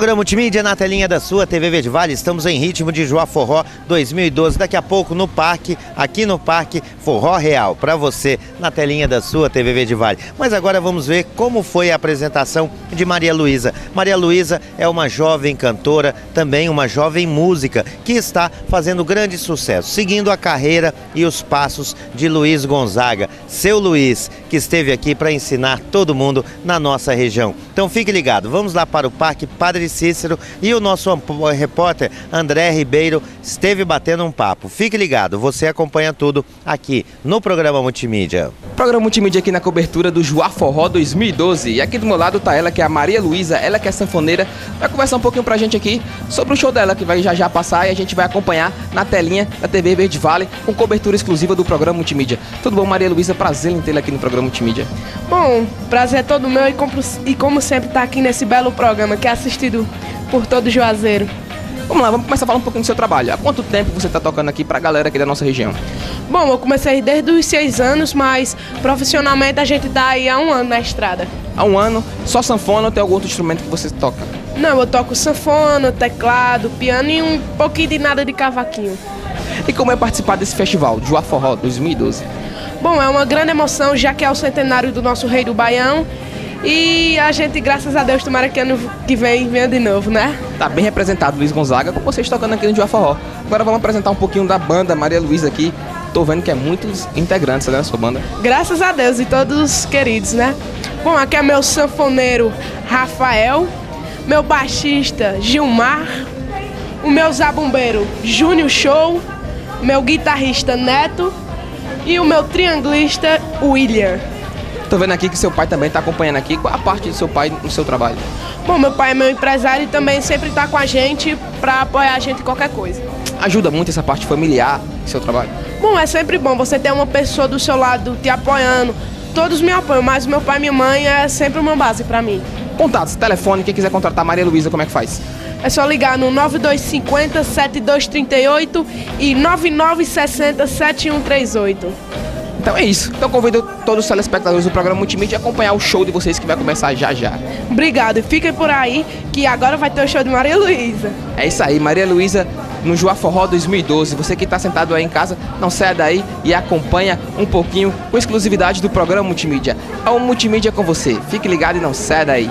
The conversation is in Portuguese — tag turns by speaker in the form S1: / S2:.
S1: Programa Multimídia na telinha da sua TV Verde Vale. Estamos em ritmo de Joá Forró 2012. Daqui a pouco no parque, aqui no parque Forró Real, para você na telinha da sua TV Verde Vale. Mas agora vamos ver como foi a apresentação de Maria Luísa. Maria Luísa é uma jovem cantora, também uma jovem música que está fazendo grande sucesso, seguindo a carreira e os passos de Luiz Gonzaga, seu Luiz, que esteve aqui para ensinar todo mundo na nossa região. Então fique ligado, vamos lá para o Parque Padre Cícero e o nosso repórter André Ribeiro esteve batendo um papo. Fique ligado, você acompanha tudo aqui no programa Multimídia.
S2: Programa Multimídia aqui na cobertura do Joá Forró 2012. E aqui do meu lado tá ela, que é a Maria Luísa, ela que é sanfoneira, vai conversar um pouquinho pra gente aqui sobre o show dela, que vai já já passar e a gente vai acompanhar na telinha da TV Verde Vale, com cobertura exclusiva do programa Multimídia. Tudo bom, Maria Luísa? Prazer em tê-la aqui no programa Multimídia.
S3: Bom, prazer é todo meu e como, e como sempre tá aqui nesse belo programa que é assistido por todo o Juazeiro.
S2: Vamos lá, vamos começar a falar um pouquinho do seu trabalho. Há quanto tempo você está tocando aqui para a galera aqui da nossa região?
S3: Bom, eu comecei desde os seis anos, mas profissionalmente a gente está aí há um ano na estrada.
S2: Há um ano? Só sanfona ou tem algum outro instrumento que você toca?
S3: Não, eu toco sanfona, teclado, piano e um pouquinho de nada de cavaquinho.
S2: E como é participar desse festival, Joá Forró 2012?
S3: Bom, é uma grande emoção, já que é o centenário do nosso rei do Baião e a gente, graças a Deus, tomara que ano que vem venha de novo, né?
S2: Tá bem representado Luiz Gonzaga com vocês tocando aqui no Dia Forró. Agora vamos apresentar um pouquinho da banda Maria Luísa aqui. Tô vendo que é muitos integrantes né, da sua banda.
S3: Graças a Deus e todos queridos, né? Bom, aqui é meu sanfoneiro Rafael, meu baixista Gilmar, o meu zabumbeiro Júnior Show, meu guitarrista Neto e o meu trianglista William.
S2: Tô vendo aqui que seu pai também tá acompanhando aqui. Qual a parte do seu pai no seu trabalho?
S3: Bom, meu pai é meu empresário e também sempre tá com a gente para apoiar a gente em qualquer coisa.
S2: Ajuda muito essa parte familiar do seu trabalho?
S3: Bom, é sempre bom você ter uma pessoa do seu lado te apoiando. Todos me apoiam, mas meu pai e minha mãe é sempre uma base para mim.
S2: Contatos, telefone, quem quiser contratar Maria Luísa, como é que faz?
S3: É só ligar no 9250 7238 e 9960 7138.
S2: Então é isso. Então convido todos os telespectadores do programa Multimídia a acompanhar o show de vocês que vai começar já já.
S3: Obrigado. Fiquem por aí que agora vai ter o show de Maria Luísa.
S2: É isso aí, Maria Luísa no Joá Forró 2012. Você que está sentado aí em casa, não saia daí e acompanha um pouquinho com exclusividade do programa Multimídia. É o Multimídia com você. Fique ligado e não saia daí.